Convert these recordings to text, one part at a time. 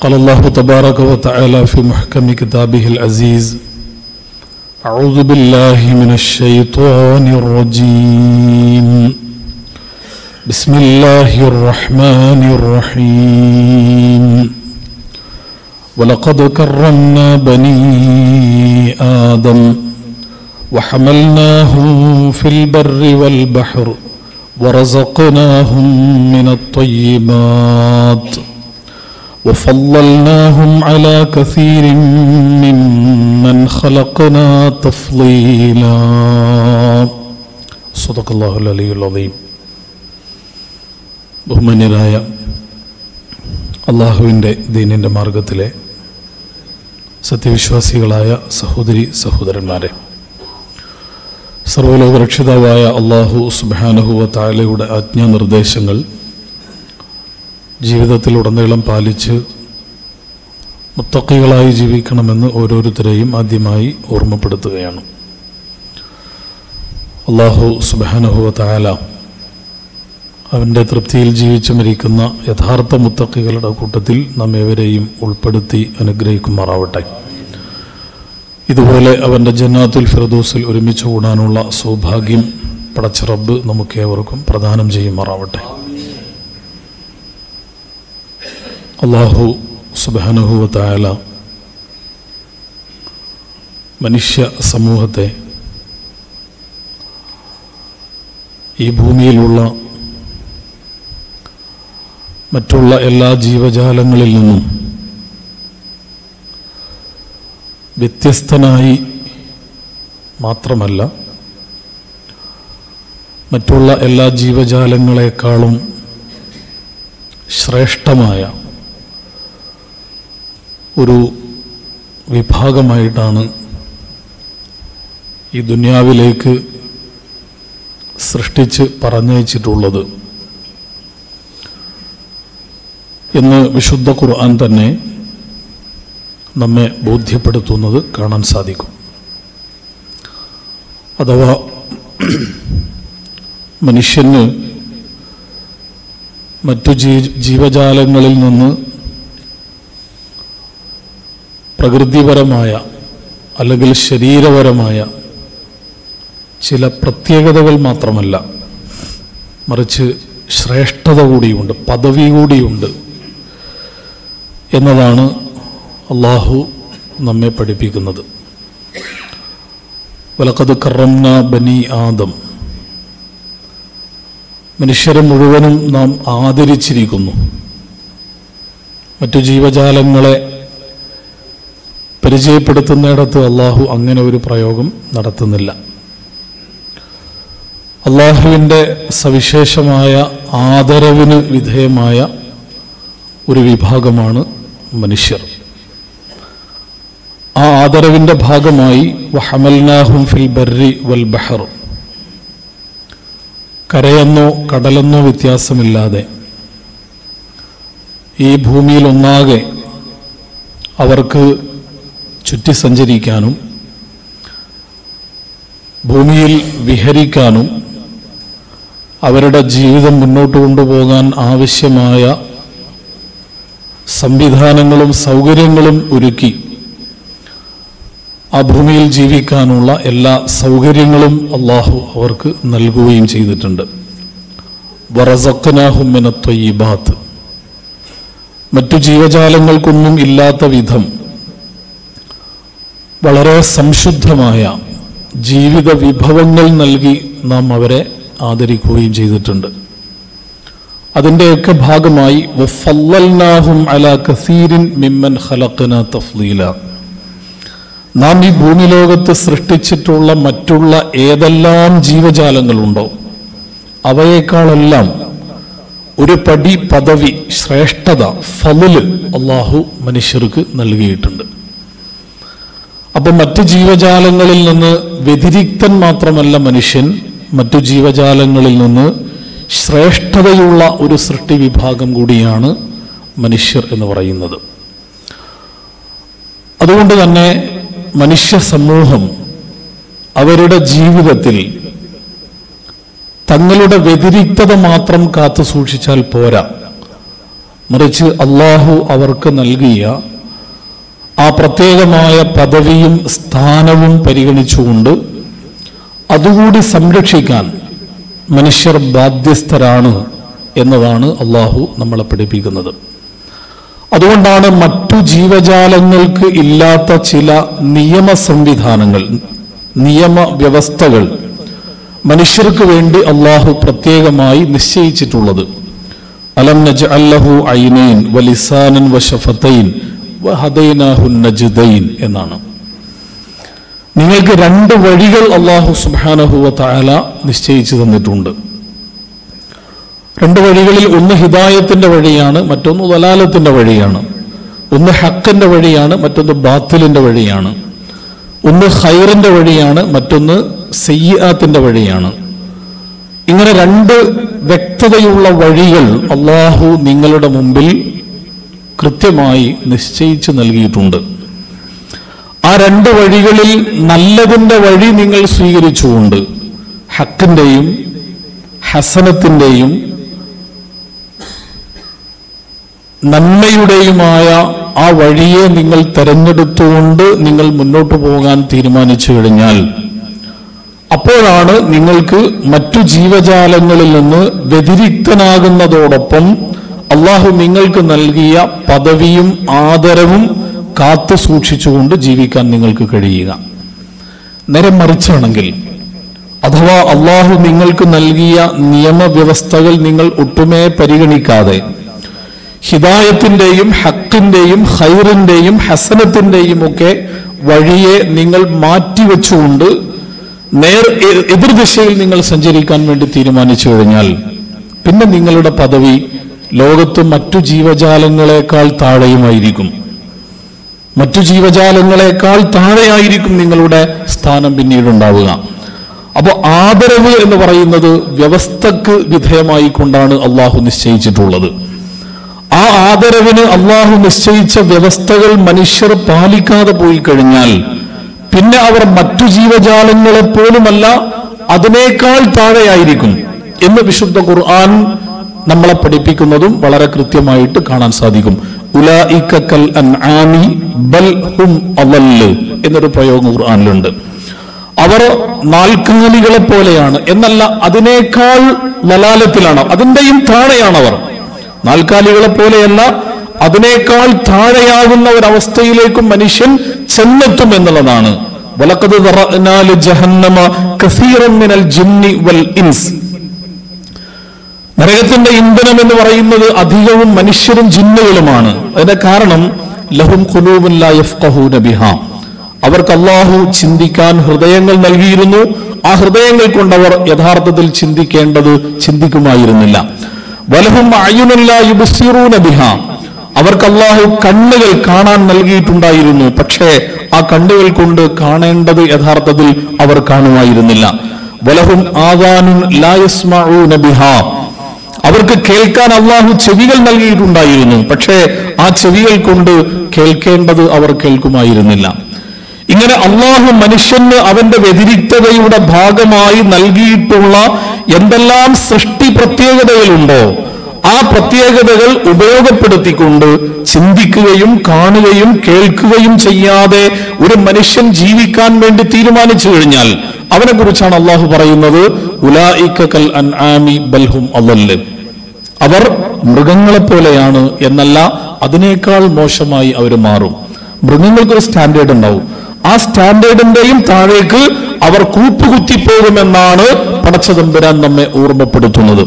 قال الله تبارك وتعالى في محكم كتابه العزيز أعوذ بالله من الشيطان الرجيم. بسم الله الرحمن الرحيم. ولقد كرمنا بني آدم وحملناهم في البر والبحر ورزقناهم من الطيبات. وفضلناهم على كثير ممن خلقنا تفضيلا صدق الله العلي العظيم ബഹുമാന്യരായ അള്ളാഹുവിൻ്റെ ദീനിൻ്റെ മാർഗത്തിലെ സത്യവിശ്വാസികളായ സഹോദരി സഹോദരന്മാരെ സർവലോകരക്ഷിതാവായ അള്ളാഹു സുബാനഹുവ താലയുടെ ആജ്ഞാനിർദ്ദേശങ്ങൾ ജീവിതത്തിലുടനീളം പാലിച്ച് മുത്തക്കികളായി ജീവിക്കണമെന്ന് ഓരോരുത്തരെയും ആദ്യമായി ഓർമ്മപ്പെടുത്തുകയാണ്. അള്ളാഹു സുബാനഹുവ താല അവന്റെ തൃപ്തിയിൽ ജീവിച്ചു മരിക്കുന്ന യഥാർത്ഥ മുത്തക്കികളുടെ കൂട്ടത്തിൽ നമ്മേവരെയും ഉൾപ്പെടുത്തി അനുഗ്രഹിക്കുമാറാവട്ടെ. ഇതുപോലെ അവന്റെ ജന്നാത്തുൽ ഫിറദൂസിൽ ഒരുമിച്ച് കൂടാനുള്ള സൗഭാഗ്യം പടച്ച റബ്ബ് നമുക്ക് ഏവർക്കും പ്രദാനം ചെയ്യുമാറാവട്ടെ. അള്ളാഹു സുബാനുഹുവ തായാല മനുഷ്യ സമൂഹത്തെ ഈ ഭൂമിയിലുള്ള മറ്റുള്ള എല്ലാ ജീവജാലങ്ങളിൽ നിന്നും വ്യത്യസ്തനായി മാത്രമല്ല മറ്റുള്ള എല്ലാ ജീവജാലങ്ങളെക്കാളും ശ്രേഷ്ഠമായ ഒരു വിഭാഗമായിട്ടാണ് ഈ ദുന്യാവിലേക്ക് സൃഷ്ടിച്ച് പറഞ്ഞയച്ചിട്ടുള്ളത്. എന്ന് വിശുദ്ധ ഖുർആൻ തന്നെ നമ്മെ ബോധ്യപ്പെടുത്തുന്നത് കാണാൻ സാധിക്കും. അഥവാ മനുഷ്യന് മറ്റു ജീവജാലങ്ങളിൽ നിന്ന് പ്രകൃതിപരമായ അല്ലെങ്കിൽ ശരീരപരമായ ചില പ്രത്യേകതകൾ മാത്രമല്ല മറിച്ച് ശ്രേഷ്ഠത കൂടിയുണ്ട് പദവി കൂടിയുണ്ട് എന്നതാണ് അള്ളാഹു നമ്മെ പഠിപ്പിക്കുന്നത്. വലക്കത് കറംന ബനി ആദം. മനുഷ്യരെ മുഴുവനും നാം ആദരിച്ചിരിക്കുന്നു. മറ്റു ജീവജാലങ്ങളെ പരിചയപ്പെടുത്തുന്നിടത്ത് അള്ളാഹു അങ്ങനെ ഒരു പ്രയോഗം നടത്തുന്നില്ല. അള്ളാഹുവിന്റെ സവിശേഷമായ ആദരവിന് വിധേയമായ ഒരു വിഭാഗമാണ് മനുഷ്യർ. ആ ആദരവിന്റെ ഭാഗമായി വഹമൽനാഹും ഫിൽ ബർരി വൽ ബഹർ. കരയെന്നോ കടലെന്നോ വ്യത്യാസമില്ലാതെ ഈ ഭൂമിയിൽ ഒന്നാകെ അവർക്ക് ചുറ്റി സഞ്ചരിക്കാനും ഭൂമിയിൽ വിഹരിക്കാനും അവരുടെ ജീവിതം മുന്നോട്ട് കൊണ്ടുപോകാൻ ആവശ്യമായ സംവിധാനങ്ങളും സൗകര്യങ്ങളും ഒരുക്കി ആ ഭൂമിയിൽ ജീവിക്കാനുള്ള എല്ലാ സൗകര്യങ്ങളും അള്ളാഹു അവർക്ക് നൽകുകയും ചെയ്തിട്ടുണ്ട്. വറസക്കനാഹുമിന ത്വയ്യിബാത്ത് മറ്റു ജീവജാലങ്ങൾക്കൊന്നും ഇല്ലാത്ത വിധം വളരെ സംശുദ്ധമായ ജീവിത വിഭവങ്ങൾ നൽകി നാം അവരെ ആദരിക്കുകയും ചെയ്തിട്ടുണ്ട്. അതിന്റെയൊക്കെ ഭാഗമായി വഫല്ലൽനാഹും കസീരിൻ മിമ്മൻ നാം ഈ ഭൂമിലോകത്ത് സൃഷ്ടിച്ചിട്ടുള്ള മറ്റുള്ള ഏതെല്ലാം ജീവജാലങ്ങളുണ്ടോ അവയേക്കാളെല്ലാം ഒരു പടി പദവി ശ്രേഷ്ഠത ഫലിൽ അള്ളാഹു മനുഷ്യർക്ക് നൽകിയിട്ടുണ്ട്. അപ്പൊ മറ്റു ജീവജാലങ്ങളിൽ നിന്ന് വ്യതിരിക്തൻ മാത്രമല്ല മനുഷ്യൻ മറ്റു ജീവജാലങ്ങളിൽ നിന്ന് ശ്രേഷ്ഠതയുള്ള ഒരു സൃഷ്ടി വിഭാഗം കൂടിയാണ് മനുഷ്യർ എന്ന് പറയുന്നത്. അതുകൊണ്ട് തന്നെ മനുഷ്യ സമൂഹം അവരുടെ ജീവിതത്തിൽ തങ്ങളുടെ വ്യതിരിക്തത മാത്രം കാത്തു സൂക്ഷിച്ചാൽ പോരാ. മറിച്ച് അള്ളാഹു അവർക്ക് നൽകിയ ആ പ്രത്യേകമായ പദവിയും സ്ഥാനവും പരിഗണിച്ചുകൊണ്ട് അതുകൂടി സംരക്ഷിക്കാൻ മനുഷ്യർ ബാധ്യസ്ഥരാണ് എന്നതാണ് അള്ളാഹു നമ്മളെ പഠിപ്പിക്കുന്നത്. അതുകൊണ്ടാണ് മറ്റു ജീവജാലങ്ങൾക്ക് ഇല്ലാത്ത ചില നിയമ സംവിധാനങ്ങൾ നിയമ വ്യവസ്ഥകൾ മനുഷ്യർക്ക് വേണ്ടി അള്ളാഹു പ്രത്യേകമായി നിശ്ചയിച്ചിട്ടുള്ളത്. അലം നജ് അല്ലഹു ഐനൈൻ വലിസാനൻ വഹദൈനാഹു എന്നാണ്. നിങ്ങൾക്ക് രണ്ട് വഴികൾ അള്ളാഹു സുബാനഹുവ താല നിശ്ചയിച്ചു തന്നിട്ടുണ്ട്. രണ്ട് വഴികളിൽ ഒന്ന് ഹിദായത്തിന്റെ വഴിയാണ് മറ്റൊന്ന് വലാലത്തിന്റെ വഴിയാണ്. ഒന്ന് ഹക്കിന്റെ വഴിയാണ് മറ്റൊന്ന് ബാത്തിലിന്റെ വഴിയാണ്. ഒന്ന് ഹൈറിന്റെ വഴിയാണ് മറ്റൊന്ന് സയ്യാത്തിന്റെ വഴിയാണ്. ഇങ്ങനെ രണ്ട് വ്യക്തതയുള്ള വഴികൾ അള്ളാഹു നിങ്ങളുടെ മുമ്പിൽ കൃത്യമായി നിശ്ചയിച്ചു നൽകിയിട്ടുണ്ട്. ആ രണ്ട് വഴികളിൽ നല്ലതിന്റെ വഴി നിങ്ങൾ സ്വീകരിച്ചുകൊണ്ട് ഹക്കിന്റെയും ഹസനത്തിന്റെയും നന്മയുടെയുമായ ആ വഴിയെ നിങ്ങൾ തെരഞ്ഞെടുത്തുകൊണ്ട് നിങ്ങൾ മുന്നോട്ട് പോകാൻ തീരുമാനിച്ചു കഴിഞ്ഞാൽ അപ്പോഴാണ് നിങ്ങൾക്ക് മറ്റു ജീവജാലങ്ങളിൽ നിന്ന് വ്യതിരിക്തനാകുന്നതോടൊപ്പം അള്ളാഹു നിങ്ങൾക്ക് നൽകിയ പദവിയും ആദരവും കാത്തു സൂക്ഷിച്ചുകൊണ്ട് ജീവിക്കാൻ നിങ്ങൾക്ക് കഴിയുക. നേരെ മറിച്ചാണെങ്കിൽ അഥവാ അള്ളാഹു നിങ്ങൾക്ക് നൽകിയ നിയമവ്യവസ്ഥകൾ നിങ്ങൾ ഒട്ടുമേ പരിഗണിക്കാതെ ഹിദായത്തിന്റെയും ഹക്കിന്റെയും ഹൈറിന്റെയും ഹസനത്തിന്റെയും ഒക്കെ വഴിയെ നിങ്ങൾ മാറ്റിവെച്ചുകൊണ്ട് നേർ എതിർദിശയിൽ നിങ്ങൾ സഞ്ചരിക്കാൻ വേണ്ടി തീരുമാനിച്ചു കഴിഞ്ഞാൽ പിന്നെ നിങ്ങളുടെ പദവി ലോകത്ത് മറ്റു ജീവജാലങ്ങളെക്കാൾ താഴെയുമായിരിക്കും. മറ്റു ജീവജാലങ്ങളെക്കാൾ താഴെയായിരിക്കും നിങ്ങളുടെ സ്ഥാനം പിന്നീട് ഉണ്ടാവുക അപ്പോൾ ആദരവ് എന്ന് പറയുന്നത് വ്യവസ്ഥക്ക് വിധേയമായി കൊണ്ടാണ് അള്ളാഹു നിശ്ചയിച്ചിട്ടുള്ളത്. ആ ആദരവിന് അള്ളാഹു നിശ്ചയിച്ച വ്യവസ്ഥകൾ മനുഷ്യർ പാലിക്കാതെ പോയി കഴിഞ്ഞാൽ പിന്നെ അവർ മറ്റു ജീവജാലങ്ങളെ പോലുമല്ല അതിനേക്കാൾ താഴെയായിരിക്കും എന്ന് വിശുദ്ധ ഖുർആൻ നമ്മളെ പഠിപ്പിക്കുന്നതും വളരെ കൃത്യമായിട്ട് കാണാൻ സാധിക്കും. ഉലായിക്കൽ അൻആമി ബൽ എന്നൊരു പ്രയോഗം ഖുർആാനിലുണ്ട്. അവർ നാൽക്കാലികളെ പോലെയാണ്. എന്നല്ല അതിനേക്കാൾ വലാലത്തിലാണ്. അതിന്റെയും താഴെയാണ് അവർ നാൽക്കാലികളെ പോലെയല്ല അതിനേക്കാൾ താഴെയാകുന്ന ഒരവസ്ഥയിലേക്കും മനുഷ്യൻ ചെന്നെത്തും എന്നുള്ളതാണ്. വലക്കത് ജഹന്നമ കസീറൻ മിനൽ ജിന്നി വൽ ഇൻസ്. നരകത്തിന്റെ ഇന്ധനം എന്ന് പറയുന്നത് അധികവും മനുഷ്യരും ജിന്നുകളുമാണ്. അതിന്റെ കാരണം ലഹും ബിഹാ. അവർക്ക് അള്ളാഹു ചിന്തിക്കാൻ ഹൃദയങ്ങൾ നൽകിയിരുന്നു. ആ ഹൃദയങ്ങൾ കൊണ്ടവർ യഥാർത്ഥത്തിൽ ചിന്തിക്കേണ്ടത് ചിന്തിക്കുമായിരുന്നില്ല. വലഹും അയുനുൻ ലാ യുബ്സിറൂന ബിഹാ. അവർക്ക് അള്ളാഹു കണ്ണുകൾ കാണാൻ നൽകിയിട്ടുണ്ടായിരുന്നു. പക്ഷേ ആ കണ്ണുകൾ കൊണ്ട് കാണേണ്ടത് യഥാർത്ഥത്തിൽ അവർ കാണുമായിരുന്നില്ല. വലഹും ആദാനുൻ ലാ യസ്മഊന ബിഹാ. അവർക്ക് കേൾക്കാൻ അള്ളാഹു ചെവികൾ നൽകിയിട്ടുണ്ടായിരുന്നു. പക്ഷേ ആ ചെവികൾ കൊണ്ട് കേൾക്കേണ്ടത് അവർ കേൾക്കുമായിരുന്നില്ല. ഇങ്ങനെ അള്ളാഹു മനുഷ്യന് അവന്റെ വ്യതിരിക്തതയുടെ ഭാഗമായി നൽകിയിട്ടുള്ള എന്തെല്ലാം സൃഷ്ടി പ്രത്യേകതകളുണ്ടോ ആ പ്രത്യേകതകൾ ഉപയോഗപ്പെടുത്തിക്കൊണ്ട് ചിന്തിക്കുകയും കാണുകയും കേൾക്കുകയും ചെയ്യാതെ ഒരു മനുഷ്യൻ ജീവിക്കാൻ വേണ്ടി തീരുമാനിച്ചു കഴിഞ്ഞാൽ അവനെ കുറിച്ചാണ് അള്ളാഹു പറയുന്നത് അൻആമി അവർ മൃഗങ്ങളെ പോലെയാണ് എന്നല്ല അതിനേക്കാൾ മോശമായി അവർ മാറും. മൃഗങ്ങൾക്കൊരു സ്റ്റാൻഡേർഡ് ഉണ്ടാവും. ആ സ്റ്റാൻഡേർഡിന്റെയും താഴേക്ക് അവർ കൂപ്പുകുത്തിപ്പോകുമെന്നാണ് പടച്ചതമ്പുരാൻ നമ്മെ ഓർമ്മപ്പെടുത്തുന്നത്.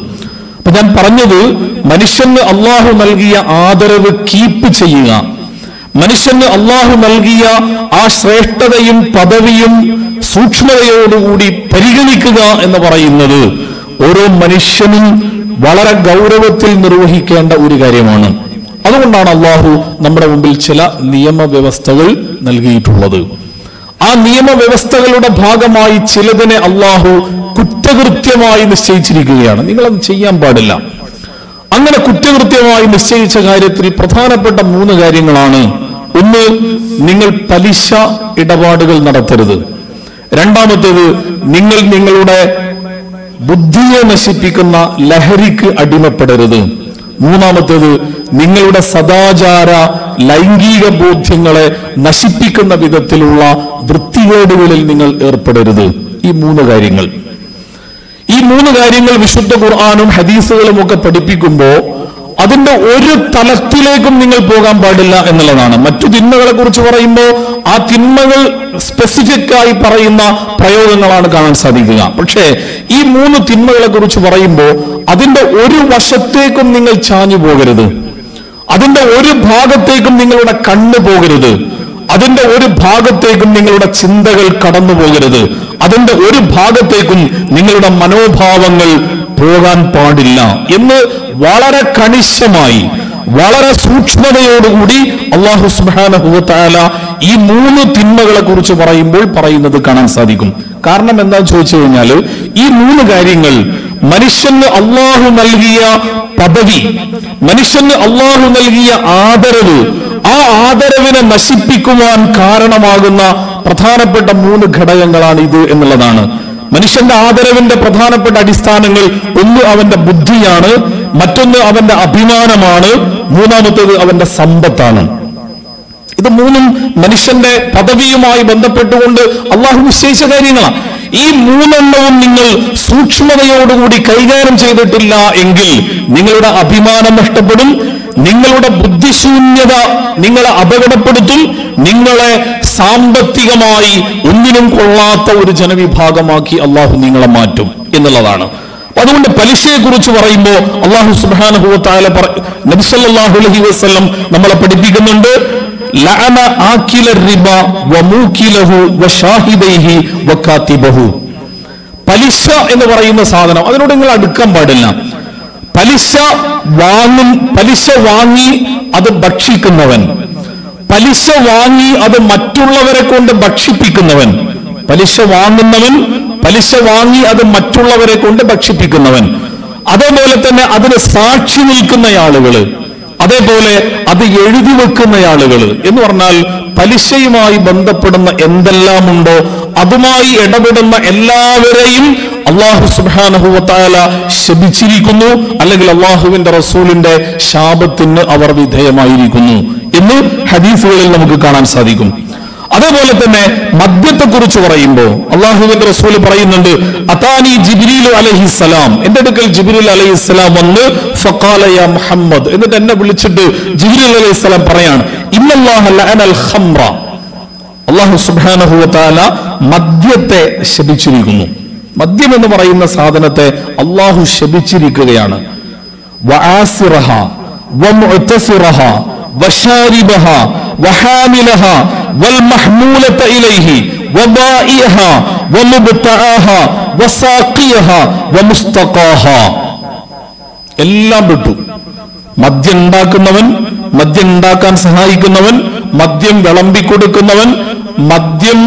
അപ്പൊ ഞാൻ പറഞ്ഞത് മനുഷ്യന് അള്ളാഹു നൽകിയ ആദരവ് കീപ്പ് ചെയ്യുക. മനുഷ്യന് അള്ളാഹു നൽകിയ ആ ശ്രേഷ്ഠതയും പദവിയും സൂക്ഷ്മതയോടുകൂടി പരിഗണിക്കുക എന്ന് പറയുന്നത് ഓരോ മനുഷ്യനും വളരെ ഗൗരവത്തിൽ നിർവഹിക്കേണ്ട ഒരു കാര്യമാണ്. അതുകൊണ്ടാണ് അള്ളാഹു നമ്മുടെ മുമ്പിൽ ചില നിയമവ്യവസ്ഥകൾ നൽകിയിട്ടുള്ളത്. ആ നിയമവ്യവസ്ഥകളുടെ ഭാഗമായി ചിലതിനെ അള്ളാഹു കുറ്റകൃത്യമായി നിശ്ചയിച്ചിരിക്കുകയാണ്. നിങ്ങളത് ചെയ്യാൻ പാടില്ല. അങ്ങനെ കുറ്റകൃത്യമായി നിശ്ചയിച്ച കാര്യത്തിൽ പ്രധാനപ്പെട്ട മൂന്ന് കാര്യങ്ങളാണ്. ഒന്ന് നിങ്ങൾ പലിശ ഇടപാടുകൾ നടത്തരുത്. രണ്ടാമത്തേത് നിങ്ങൾ നിങ്ങളുടെ ബുദ്ധിയെ നശിപ്പിക്കുന്ന ലഹരിക്ക് അടിമപ്പെടരുത്. മൂന്നാമത്തേത് നിങ്ങളുടെ സദാചാര ലൈംഗിക ബോധ്യങ്ങളെ നശിപ്പിക്കുന്ന വിധത്തിലുള്ള വൃത്തികേടുകളിൽ നിങ്ങൾ ഏർപ്പെടരുത്. ഈ മൂന്ന് കാര്യങ്ങൾ. ഈ മൂന്ന് കാര്യങ്ങൾ വിശുദ്ധ ഖുർആാനും ഹദീസുകളും ഒക്കെ പഠിപ്പിക്കുമ്പോൾ അതിന്റെ ഒരു തലത്തിലേക്കും നിങ്ങൾ പോകാൻ പാടില്ല എന്നുള്ളതാണ്. മറ്റു തിന്മകളെ കുറിച്ച് പറയുമ്പോൾ ആ തിന്മകൾ സ്പെസിഫിക് ആയി പറയുന്ന പ്രയോഗങ്ങളാണ് കാണാൻ സാധിക്കുക. പക്ഷേ ഈ മൂന്ന് തിന്മകളെ കുറിച്ച് പറയുമ്പോൾ അതിന്റെ ഒരു വശത്തേക്കും നിങ്ങൾ ചാഞ്ഞു പോകരുത്. അതിന്റെ ഒരു ഭാഗത്തേക്കും നിങ്ങളുടെ കണ്ണ് പോകരുത്. അതിന്റെ ഒരു ഭാഗത്തേക്കും നിങ്ങളുടെ ചിന്തകൾ കടന്നു പോകരുത് അതിന്റെ ഒരു ഭാഗത്തേക്കും നിങ്ങളുടെ മനോഭാവങ്ങൾ പോകാൻ പാടില്ല എന്ന് വളരെ കണിശമായി വളരെ സൂക്ഷ്മതയോടുകൂടി അള്ളാഹു സുബാനഹുല ഈ മൂന്ന് തിന്മകളെ കുറിച്ച് പറയുമ്പോൾ പറയുന്നത് കാണാൻ സാധിക്കും. കാരണം എന്താന്ന് ചോദിച്ചു കഴിഞ്ഞാൽ ഈ മൂന്ന് കാര്യങ്ങൾ മനുഷ്യന് അള്ളാഹു നൽകിയ പദവി മനുഷ്യന് അള്ളാഹു നൽകിയ ആദരവ് ആ ആദരവിനെ നശിപ്പിക്കുവാൻ കാരണമാകുന്ന പ്രധാനപ്പെട്ട മൂന്ന് ഘടകങ്ങളാണ് ഇത് എന്നുള്ളതാണ്. മനുഷ്യന്റെ ആദരവിന്റെ പ്രധാനപ്പെട്ട അടിസ്ഥാനങ്ങൾ ഒന്ന് അവന്റെ ബുദ്ധിയാണ് മറ്റൊന്ന് അവന്റെ അഭിമാനമാണ് മൂന്നാമത്തേത് അവന്റെ സമ്പത്താണ്. ഇത് മൂന്നും മനുഷ്യന്റെ പദവിയുമായി ബന്ധപ്പെട്ടുകൊണ്ട് അള്ളാഹു നിശ്ചയിച്ച കാര്യങ്ങളാണ്. ഈ മൂന്നെണ്ണവും നിങ്ങൾ സൂക്ഷ്മതയോടുകൂടി കൈകാര്യം ചെയ്തിട്ടില്ല എങ്കിൽ നിങ്ങളുടെ അഭിമാനം നഷ്ടപ്പെടും നിങ്ങളുടെ ബുദ്ധിശൂന്യത നിങ്ങളെ അപകടപ്പെടുത്തും നിങ്ങളെ സാമ്പത്തികമായി ഒന്നിനും കൊള്ളാത്ത ഒരു ജനവിഭാഗമാക്കി അള്ളാഹു നിങ്ങളെ മാറ്റും എന്നുള്ളതാണ്. അതുകൊണ്ട് പലിശയെ കുറിച്ച് പറയുമ്പോൾ അള്ളാഹു സുബാന നബിസല്ലാഹു അലഹി വസ്ലം നമ്മളെ പഠിപ്പിക്കുന്നുണ്ട് പലിശ എന്ന് പറയുന്ന സാധനം അതിനോട് നിങ്ങൾ അടുക്കാൻ പാടില്ല. പലിശ വാങ്ങും പലിശ വാങ്ങി അത് ഭക്ഷിക്കുന്നവൻ. പലിശ വാങ്ങി അത് മറ്റുള്ളവരെ കൊണ്ട് ഭക്ഷിപ്പിക്കുന്നവൻ. പലിശ വാങ്ങുന്നവൻ പലിശ വാങ്ങി അത് മറ്റുള്ളവരെ കൊണ്ട് ഭക്ഷിപ്പിക്കുന്നവൻ. അതേപോലെ തന്നെ അതിന് സാക്ഷി നിൽക്കുന്ന ആളുകൾ അതേപോലെ അത് എഴുതി വെക്കുന്ന ആളുകൾ എന്ന് പറഞ്ഞാൽ പലിശയുമായി ബന്ധപ്പെടുന്ന എന്തെല്ലാം ഉണ്ടോ അതുമായി ഇടപെടുന്ന എല്ലാവരെയും അള്ളാഹു സുബാനഹുവത്തായ ശപിച്ചിരിക്കുന്നു. അല്ലെങ്കിൽ അള്ളാഹുവിന്റെ റസൂലിന്റെ ശാപത്തിന് അവർ വിധേയമായിരിക്കുന്നു എന്ന് ഹദീസുകളിൽ നമുക്ക് കാണാൻ സാധിക്കും. അതേപോലെ തന്നെ മദ്യത്തെ കുറിച്ച് പറയുമ്പോൾ അള്ളാഹുവിന്റെ റസൂൽ പറയുന്നുണ്ട് അതാനി ജിബിരിൽ അലഹിസ്സലാം എന്റെ അടുക്കൽ ജിബിരിൽ അലഹിസ്സലാം വന്ന് ഫഖാല യാ മുഹമ്മദ്. എന്നിട്ട് എന്നെ വിളിച്ചിട്ട് ജിബിരിൽ അലഹിസ്സലാം പറയാണ് അള്ളാഹു സുബ്ഹാനഹു വതആല മദ്യത്തെ ശപിച്ചിരിക്കുന്നു. മദ്യം എന്ന് പറയുന്ന സാധനത്തെ അള്ളാഹു ശപിച്ചിരിക്കുകയാണ്. വഹാമിലഹ والمحمولة إليه وبائعها ومبتعاها وساقيها ومستقاها എല്ലാം വിട്ടു മദ്യം ഉണ്ടാക്കുന്നവൻ മദ്യം ഉണ്ടാക്കാൻ സഹായിക്കുന്നവൻ മദ്യം വിളമ്പിക്കൊടുക്കുന്നവൻ മദ്യം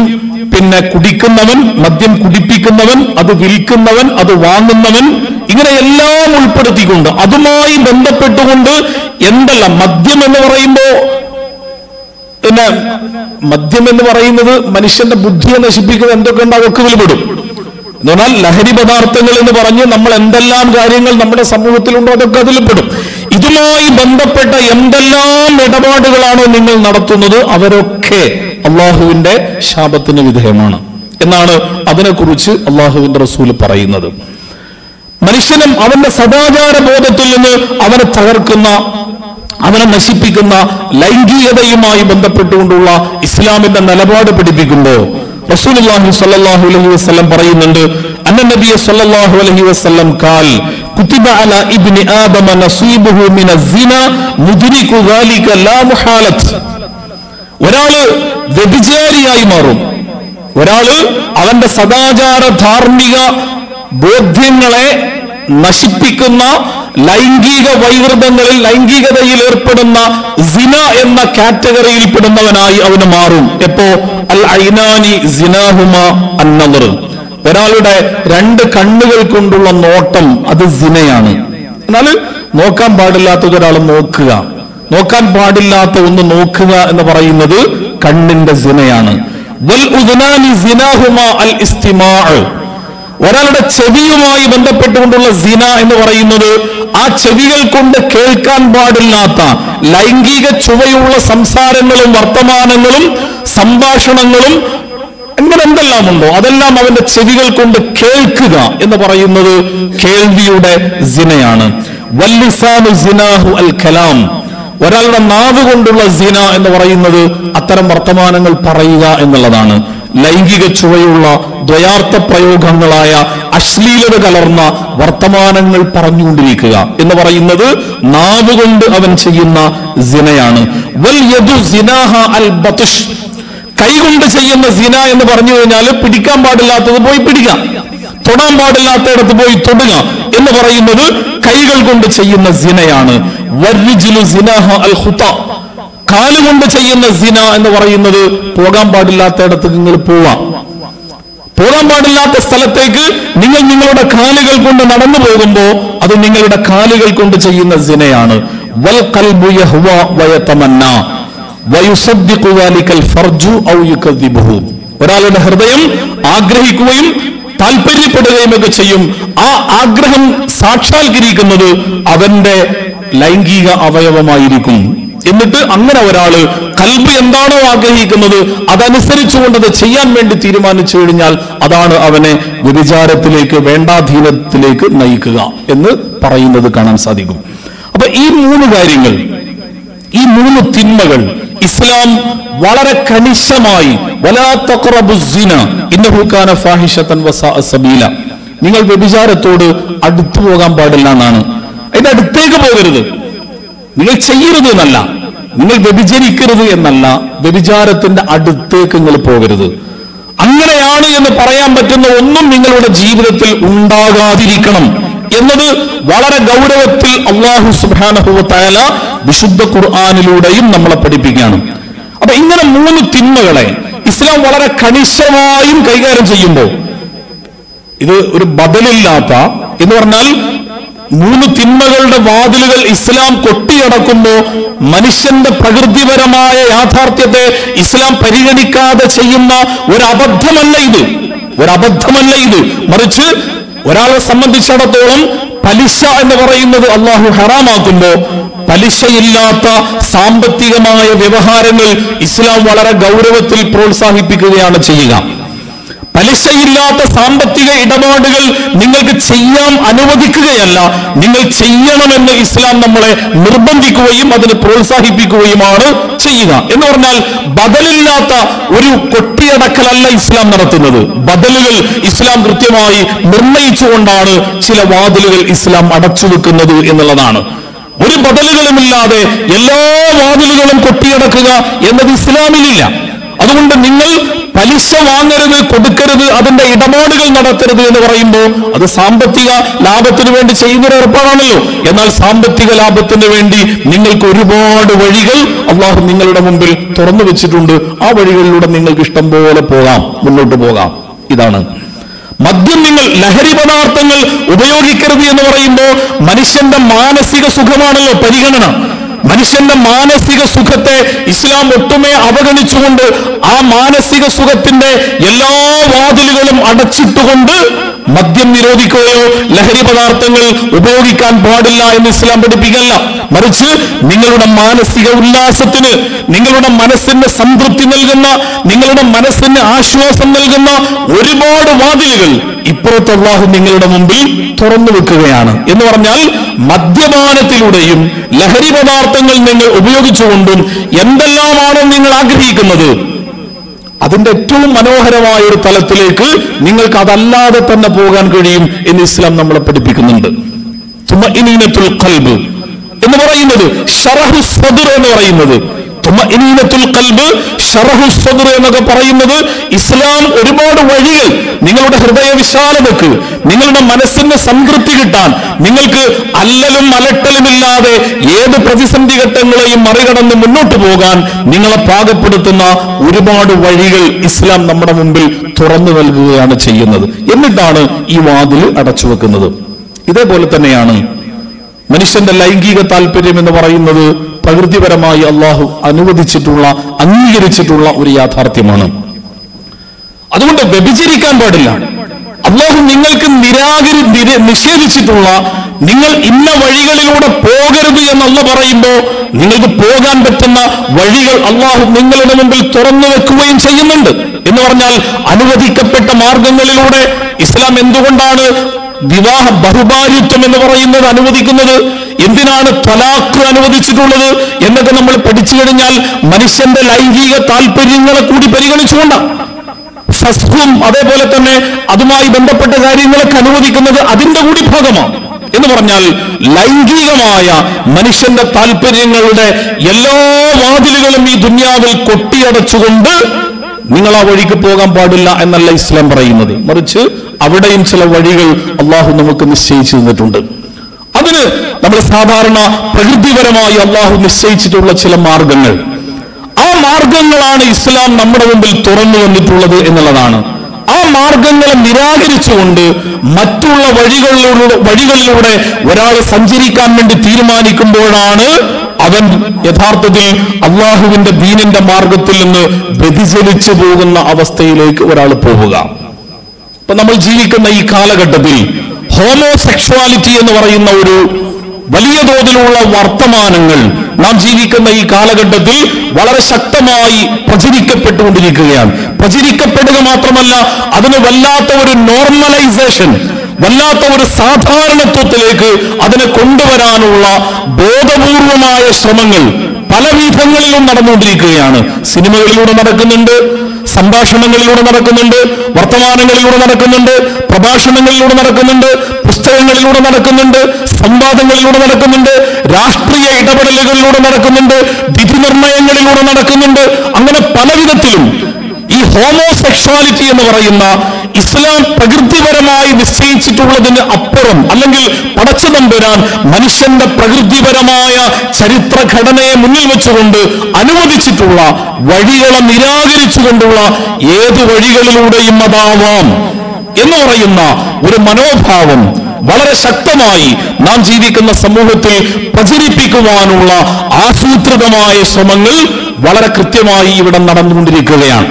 പിന്നെ കുടിക്കുന്നവൻ മദ്യം കുടിപ്പിക്കുന്നവൻ അത് വിൽക്കുന്നവൻ അത് വാങ്ങുന്നവൻ ഇങ്ങനെ എല്ലാം ഉൾപ്പെടുത്തിക്കൊണ്ട് അതുമായി ബന്ധപ്പെട്ടുകൊണ്ട് എന്തല്ല മദ്യം എന്ന് പറയുമ്പോ പിന്നെ മദ്യം എന്ന് പറയുന്നത് മനുഷ്യന്റെ ബുദ്ധിയെ നശിപ്പിക്കുന്ന എന്തൊക്കെ ഉണ്ട് അതൊക്കെ വിൽപ്പെടും എന്ന് പറഞ്ഞാൽ ലഹരി പദാർത്ഥങ്ങൾ എന്ന് പറഞ്ഞ് നമ്മൾ എന്തെല്ലാം കാര്യങ്ങൾ നമ്മുടെ സമൂഹത്തിലുണ്ടോ അതൊക്കെ അതിൽപ്പെടും ഇതുമായി ബന്ധപ്പെട്ട എന്തെല്ലാം ഇടപാടുകളാണോ നിങ്ങൾ നടത്തുന്നത് അവരൊക്കെ അള്ളാഹുവിന്റെ ശാപത്തിന് വിധേയമാണ്. എന്നാണ് അതിനെക്കുറിച്ച് അള്ളാഹുവിന്റെ റസൂൽ പറയുന്നത്. മനുഷ്യനും അവന്റെ സദാചാര ബോധത്തിൽ നിന്ന് അവനെ തകർക്കുന്ന അവനെ നശിപ്പിക്കുന്ന ലൈംഗികതയുമായി ബന്ധപ്പെട്ടുകൊണ്ടുള്ള ഇസ്ലാമിന്റെ നിലപാട് പഠിപ്പിക്കുമ്പോൾ റസൂലുള്ളാഹി സ്വല്ലല്ലാഹു അലൈഹി വസല്ലം പറയുന്നുണ്ട് അന്ന നബിയ സ്വല്ലല്ലാഹു അലൈഹി വസല്ലം കാൽ കുതിബ അല ഇബ്നി ആദമ നസീബുഹു മിന സിന മുദ്രികു ദാലിക ലാ മുഹാലത്ത് ഒരാൾ വ്യഭിചാരിയായി മാറും. ഒരാൾ അവന്റെ സദാചാര ധാർമ്മിക ബോധ്യങ്ങളെ നശിപ്പിക്കുന്ന ലൈംഗിക വൈകൃതങ്ങളിൽ ലൈംഗികതയിൽ ഏർപ്പെടുന്ന സിന എന്ന കാറ്റഗറിയിൽ പെടുന്നവനായി അവന് മാറും. എപ്പോ? അൽ ഐനാനി സിനാഹുമ അന്നവർ. ഒരാളുടെ രണ്ട് കണ്ണുകൾ കൊണ്ടുള്ള നോട്ടം അത് സിനയാണ്. എന്നാൽ നോക്കാൻ പാടില്ലാത്തത് ഒരാൾ നോക്കുക. നോക്കാൻ പാടില്ലാത്ത ഒന്ന് നോക്കുക എന്ന് പറയുന്നത് കണ്ണിന്റെ സിനയാണ്. വൽ ഉദ്നാനി സിനാഹുമ അൽ ഇസ്തിമാ ഒരാളുടെ ചെവിയുമായി ബന്ധപ്പെട്ടുകൊണ്ടുള്ള സിന എന്ന് പറയുന്നത് ആ ചെവികൾ കൊണ്ട് കേൾക്കാൻ പാടില്ലാത്ത ലൈംഗിക ചുവയുള്ള സംസാരങ്ങളും വർത്തമാനങ്ങളും സംഭാഷണങ്ങളും അങ്ങനെ എന്തെല്ലാം ഉണ്ടോ? അതെല്ലാം അവന്റെ ചെവികൾ കൊണ്ട് കേൾക്കുക എന്ന് പറയുന്നത് കേൾവിയുടെ സിനയാണ്. വല്ലിസാനു സിനാഹു അൽ കലാം. ഒരാളുടെ നാവ് കൊണ്ടുള്ള സിന എന്ന് പറയുന്നത് അത്തരം വർത്തമാനങ്ങൾ പറയുക എന്നുള്ളതാണ്. ലൈംഗിക ചുവയുള്ള ദ്വയാർത്ഥ പ്രയോഗങ്ങളായ അശ്ലീലത കലർന്ന വർത്തമാനങ്ങൾ പറഞ്ഞുകൊണ്ടിരിക്കുക എന്ന് പറയുന്നത് നാവുകൊണ്ട് അവൻ ചെയ്യുന്ന സിനയാണ്. കൈകൊണ്ട് ചെയ്യുന്ന സിന എന്ന് പറഞ്ഞു കഴിഞ്ഞാൽ പിടിക്കാൻ പാടില്ലാത്തത് പോയി പിടിക്കാം തൊടാൻ പാടില്ലാത്തയിടത്ത് പോയി തൊടുക എന്ന് പറയുന്നത് കൈകൾ കൊണ്ട് ചെയ്യുന്ന സിനയാണ്. കാലുകൊണ്ട് ചെയ്യുന്ന സിന എന്ന് പറയുന്നത് പോകാൻ പാടില്ലാത്തയിടത്ത് നിങ്ങൾ പോവാം. പോകാൻ പാടില്ലാത്ത സ്ഥലത്തേക്ക് നിങ്ങൾ നിങ്ങളുടെ കാലുകൾ കൊണ്ട് നടന്നു പോകുമ്പോ അത് നിങ്ങളുടെ കാലുകൾ കൊണ്ട് ചെയ്യുന്ന സിനയാണ്. വൽ ഫർജു ഔ ഒരാളുടെ ഹൃദയം ആഗ്രഹിക്കുകയും താല്പര്യപ്പെടുകയും ഒക്കെ ചെയ്യും. ആ ആഗ്രഹം സാക്ഷാത്കരിക്കുന്നത് അവന്റെ ലൈംഗിക അവയവമായിരിക്കും. എന്നിട്ട് അങ്ങനെ ഒരാൾ കൽബ് എന്താണോ ആഗ്രഹിക്കുന്നത് അതനുസരിച്ചുകൊണ്ട് അത് ചെയ്യാൻ വേണ്ടി തീരുമാനിച്ചു കഴിഞ്ഞാൽ അതാണ് അവനെ വ്യഭിചാരത്തിലേക്ക് വേണ്ടാധീനത്തിലേക്ക് നയിക്കുക എന്ന് പറയുന്നത് കാണാൻ സാധിക്കും. അപ്പൊ ഈ മൂന്ന് കാര്യങ്ങൾ ഈ മൂന്ന് തിന്മകൾ ഇസ്ലാം വളരെ കണിശമായി നിങ്ങൾ വ്യഭിചാരത്തോട് അടുത്തു പോകാൻ പാടില്ല എന്നാണ്. അതിന്റെ അടുത്തേക്ക് പോകരുത്. നിങ്ങൾ ചെയ്യരുത് എന്നല്ല. നിങ്ങൾ വ്യഭിചരിക്കരുത് എന്നല്ല വ്യഭിചാരത്തിന്റെ അടുത്തേക്ക് നിങ്ങൾ പോകരുത്. അങ്ങനെയാണ് എന്ന് പറയാൻ പറ്റുന്ന ഒന്നും നിങ്ങളുടെ ജീവിതത്തിൽ ഉണ്ടാകാതിരിക്കണം എന്നത് വളരെ ഗൗരവത്തിൽ അള്ളാഹു സുബാനഹുവത്തായ വിശുദ്ധ ഖുർആാനിലൂടെയും നമ്മളെ പഠിപ്പിക്കുകയാണ്. അപ്പൊ ഇങ്ങനെ മൂന്ന് തിന്മകളെ ഇസ്ലാം വളരെ കണിശമായും കൈകാര്യം ചെയ്യുമ്പോൾ ഇത് ഒരു ബദലില്ലാത്ത എന്ന് പറഞ്ഞാൽ മൂന്ന് തിന്മകളുടെ വാതിലുകൾ ഇസ്ലാം കൊട്ടിയടക്കുമ്പോ മനുഷ്യന്റെ പ്രകൃതിപരമായ യാഥാർത്ഥ്യത്തെ ഇസ്ലാം പരിഗണിക്കാതെ ചെയ്യുന്ന ഒരു അബദ്ധമല്ല ഇത്. ഒരു ഇത്. മറിച്ച് ഒരാളെ സംബന്ധിച്ചിടത്തോളം പലിശ എന്ന് പറയുന്നത് അള്ളാഹു ഹറാമാക്കുമ്പോ പലിശയില്ലാത്ത സാമ്പത്തികമായ വ്യവഹാരങ്ങൾ ഇസ്ലാം വളരെ ഗൗരവത്തിൽ പ്രോത്സാഹിപ്പിക്കുകയാണ് ചെയ്യുക. പലിശയില്ലാത്ത സാമ്പത്തിക ഇടപാടുകൾ നിങ്ങൾക്ക് ചെയ്യാൻ അനുവദിക്കുകയല്ല. നിങ്ങൾ ചെയ്യണമെന്ന് ഇസ്ലാം നമ്മളെ നിർബന്ധിക്കുകയും അതിന് പ്രോത്സാഹിപ്പിക്കുകയുമാണ് ചെയ്യുക. എന്ന് പറഞ്ഞാൽ ബദലില്ലാത്ത ഒരു കൊട്ടിയടക്കലല്ല ഇസ്ലാം നടത്തുന്നത്. ബദലുകൾ ഇസ്ലാം കൃത്യമായി നിർണയിച്ചുകൊണ്ടാണ് ചില വാതിലുകൾ ഇസ്ലാം അടച്ചു വെക്കുന്നത് എന്നുള്ളതാണ്. ഒരു ബദലുകളുമില്ലാതെ എല്ലാ വാതിലുകളും കൊട്ടിയടക്കുക എന്നത് ഇസ്ലാമിലില്ല. അതുകൊണ്ട് നിങ്ങൾ പലിശ വാങ്ങരുത് കൊടുക്കരുത് അതിന്റെ ഇടപാടുകൾ നടത്തരുത് എന്ന് പറയുമ്പോൾ അത് സാമ്പത്തിക ലാഭത്തിന് വേണ്ടി ചെയ്യുന്ന ഒരു ഏർപ്പാടാണല്ലോ എന്നാൽ സാമ്പത്തിക ലാഭത്തിന് വേണ്ടി നിങ്ങൾക്ക് ഒരുപാട് വഴികൾ അള്ളാഹു നിങ്ങളുടെ മുമ്പിൽ തുറന്നു വെച്ചിട്ടുണ്ട്. ആ വഴികളിലൂടെ നിങ്ങൾക്ക് ഇഷ്ടം പോലെ പോകാം മുന്നോട്ട് പോകാം. ഇതാണ്. മദ്യം നിങ്ങൾ ലഹരി പദാർത്ഥങ്ങൾ ഉപയോഗിക്കരുത് എന്ന് പറയുമ്പോൾ മനുഷ്യന്റെ മാനസിക സുഖമാണല്ലോ പരിഗണന. മനുഷ്യന്റെ മാനസിക സുഖത്തെ ഇസ്ലാം ഒട്ടുമേ അവഗണിച്ചുകൊണ്ട് ആ മാനസിക സുഖത്തിന്റെ എല്ലാ വാതിലുകളും അടച്ചിട്ടുകൊണ്ട് മദ്യം നിരോധിക്കുകയോ ലഹരി പദാർത്ഥങ്ങൾ ഉപയോഗിക്കാൻ പാടില്ല എന്ന് ഇസ്ലാം പഠിപ്പിക്കല്ല മറിച്ച് നിങ്ങളുടെ മാനസിക ഉല്ലാസത്തിന് നിങ്ങളുടെ മനസ്സിന് സംതൃപ്തി നൽകുന്ന നിങ്ങളുടെ മനസ്സിന് ആശ്വാസം നൽകുന്ന ഒരുപാട് വാതിലുകൾ ഇപ്പുറത്ത് അള്ളാഹു നിങ്ങളുടെ മുമ്പിൽ തുറന്നു വെക്കുകയാണ്. എന്ന് പറഞ്ഞാൽ മദ്യപാനത്തിലൂടെയും ലഹരി പദാർത്ഥങ്ങൾ നിങ്ങൾ ഉപയോഗിച്ചുകൊണ്ടും എന്തെല്ലാമാണോ നിങ്ങൾ ആഗ്രഹിക്കുന്നത്? അതിന്റെ ഏറ്റവും മനോഹരമായ ഒരു തലത്തിലേക്ക് നിങ്ങൾക്ക് അതല്ലാതെ തന്നെ പോകാൻ കഴിയും എന്ന് ഇസ്ലാം നമ്മളെ പഠിപ്പിക്കുന്നുണ്ട്. ഖൽബ് എന്ന് പറയുന്നത് എന്ന് പറയുന്നത്. എന്നൊക്കെ പറയുന്നത് ഇസ്ലാം ഒരുപാട് വഴികൾ. നിങ്ങളുടെ ഹൃദയ വിശാലതക്ക് നിങ്ങളുടെ മനസ്സിന് സംതൃപ്തി കിട്ടാൻ നിങ്ങൾക്ക് അല്ലലും അലട്ടലുമില്ലാതെ ഏത് പ്രതിസന്ധി ഘട്ടങ്ങളെയും മറികടന്ന് മുന്നോട്ട് പോകാൻ നിങ്ങളെ പാകപ്പെടുത്തുന്ന ഒരുപാട് വഴികൾ ഇസ്ലാം നമ്മുടെ മുമ്പിൽ തുറന്നു നൽകുകയാണ് ചെയ്യുന്നത്. എന്നിട്ടാണ് ഈ വാതിൽ അടച്ചു വെക്കുന്നത്. ഇതേപോലെ തന്നെയാണ് മനുഷ്യന്റെ ലൈംഗിക താല്പര്യം എന്ന് പറയുന്നത് പ്രകൃതിപരമായി അള്ളാഹു അനുവദിച്ചിട്ടുള്ള അംഗീകരിച്ചിട്ടുള്ള ഒരു യാഥാർത്ഥ്യമാണ്. അതുകൊണ്ട് വ്യഭിചരിക്കാൻ പാടില്ല. അള്ളാഹു നിങ്ങൾക്ക് നിരാകരി നിഷേധിച്ചിട്ടുള്ള നിങ്ങൾ ഇന്ന വഴികളിലൂടെ പോകരുത് എന്നല്ല പറയുമ്പോ നിങ്ങൾക്ക് പോകാൻ പറ്റുന്ന വഴികൾ അള്ളാഹു നിങ്ങളുടെ മുമ്പിൽ തുറന്നു വെക്കുകയും ചെയ്യുന്നുണ്ട്. എന്ന് പറഞ്ഞാൽ അനുവദിക്കപ്പെട്ട മാർഗങ്ങളിലൂടെ ഇസ്ലാം എന്തുകൊണ്ടാണ് വിവാഹ ബഹുഭാര്യത്വം എന്ന് പറയുന്നത് അനുവദിക്കുന്നത്? എന്തിനാണ് തലാഖ് അനുവദിച്ചിട്ടുള്ളത് എന്നൊക്കെ നമ്മൾ പഠിച്ചു കഴിഞ്ഞാൽ മനുഷ്യന്റെ ലൈംഗിക താല്പര്യങ്ങളെ കൂടി പരിഗണിച്ചുകൊണ്ടാണ്. സസ്കും അതേപോലെ തന്നെ അതുമായി ബന്ധപ്പെട്ട കാര്യങ്ങളൊക്കെ അനുവദിക്കുന്നത് അതിന്റെ കൂടി ഭാഗമാണ്. എന്ന് പറഞ്ഞാൽ ലൈംഗികമായ മനുഷ്യന്റെ താല്പര്യങ്ങളുടെ എല്ലാ വാതിലുകളും ഈ ദുന്യാവിൽ കൊട്ടിയടച്ചുകൊണ്ട് നിങ്ങൾ ആ വഴിക്ക് പോകാൻ പാടില്ല എന്നല്ല ഇസ്ലാം പറയുന്നത്. മറിച്ച് അവിടെയും ചില വഴികൾ അള്ളാഹു നമുക്ക് നിശ്ചയിച്ചു തന്നിട്ടുണ്ട്. അതിന് നമ്മൾ സാധാരണ പ്രകൃതിപരമായി അള്ളാഹു നിശ്ചയിച്ചിട്ടുള്ള ചില മാർഗങ്ങൾ. ആ മാർഗങ്ങളാണ് ഇസ്ലാം നമ്മുടെ മുമ്പിൽ തുറന്നു വന്നിട്ടുള്ളത് എന്നുള്ളതാണ്. ആ മാർഗങ്ങളെ നിരാകരിച്ചുകൊണ്ട് മറ്റുള്ള വഴികളിലൂടെ വഴികളിലൂടെ ഒരാൾ സഞ്ചരിക്കാൻ വേണ്ടി തീരുമാനിക്കുമ്പോഴാണ് അവൻ യഥാർത്ഥത്തിൽ അള്ളാഹുവിന്റെ ദീനിന്റെ മാർഗത്തിൽ നിന്ന് വ്യതിചലിച്ചു പോകുന്ന അവസ്ഥയിലേക്ക് ഒരാൾ പോവുക ഇപ്പൊ നമ്മൾ ജീവിക്കുന്ന ഈ കാലഘട്ടത്തിൽ ഹോമോസെക്ഷുവാലിറ്റി എന്ന് പറയുന്ന ഒരു വലിയ തോതിലുള്ള വർത്തമാനങ്ങൾ നാം ജീവിക്കുന്ന ഈ കാലഘട്ടത്തിൽ വളരെ ശക്തമായി പ്രചരിക്കപ്പെട്ടുകൊണ്ടിരിക്കുകയാണ്. പ്രചരിക്കപ്പെടുക മാത്രമല്ല അതിന് വല്ലാത്ത ഒരു നോർമലൈസേഷൻ വല്ലാത്ത ഒരു സാധാരണത്വത്തിലേക്ക് അതിനെ കൊണ്ടുവരാനുള്ള ബോധപൂർവമായ ശ്രമങ്ങൾ പല വിധങ്ങളിലും നടന്നുകൊണ്ടിരിക്കുകയാണ്. സിനിമകളിലൂടെ നടക്കുന്നുണ്ട് സംഭാഷണങ്ങളിലൂടെ നടക്കുന്നുണ്ട് വർത്തമാനങ്ങളിലൂടെ നടക്കുന്നുണ്ട് പ്രഭാഷണങ്ങളിലൂടെ നടക്കുന്നുണ്ട് പുസ്തകങ്ങളിലൂടെ നടക്കുന്നുണ്ട് സംവാദങ്ങളിലൂടെ നടക്കുന്നുണ്ട് രാഷ്ട്രീയ ഇടപെടലുകളിലൂടെ നടക്കുന്നുണ്ട് വിധി നിർണയങ്ങളിലൂടെ നടക്കുന്നുണ്ട്. അങ്ങനെ പല വിധത്തിലും ഈ ഹോമോസെക്ഷാലിറ്റി എന്ന് പറയുന്ന ഇസ്ലാം പ്രകൃതിപരമായി നിശ്ചയിച്ചിട്ടുള്ളതിന് അപ്പുറം അല്ലെങ്കിൽ പടച്ചു നമ്പുരാൻ മനുഷ്യന്റെ പ്രകൃതിപരമായ ചരിത്രഘടനയെ മുന്നിൽ വെച്ചുകൊണ്ട് അനുവദിച്ചിട്ടുള്ള വഴികളെ നിരാകരിച്ചുകൊണ്ടുള്ള ഏത് വഴികളിലൂടെയും അതാവാം എന്ന് പറയുന്ന ഒരു മനോഭാവം വളരെ ശക്തമായി നാം ജീവിക്കുന്ന സമൂഹത്തിൽ പ്രചരിപ്പിക്കുവാനുള്ള ആസൂത്രിതമായ ശ്രമങ്ങൾ വളരെ കൃത്യമായി ഇവിടെ നടന്നുകൊണ്ടിരിക്കുകയാണ്.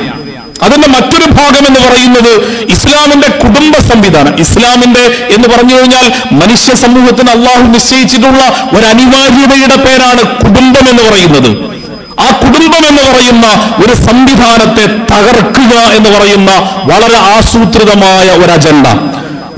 അതിന്റെ മറ്റൊരു ഭാഗം എന്ന് പറയുന്നത് ഇസ്ലാമിന്റെ കുടുംബ സംവിധാനം. ഇസ്ലാമിന്റെ എന്ന് പറഞ്ഞു കഴിഞ്ഞാൽ മനുഷ്യ സമൂഹത്തിന് അള്ളാഹു നിശ്ചയിച്ചിട്ടുള്ള ഒരു അനിവാര്യതയുടെ പേരാണ് കുടുംബം എന്ന് പറയുന്നത്. ആ കുടുംബം എന്ന് പറയുന്ന ഒരു സംവിധാനത്തെ തകർക്കുക എന്ന് പറയുന്ന വളരെ ആസൂത്രിതമായ ഒരു അജണ്ട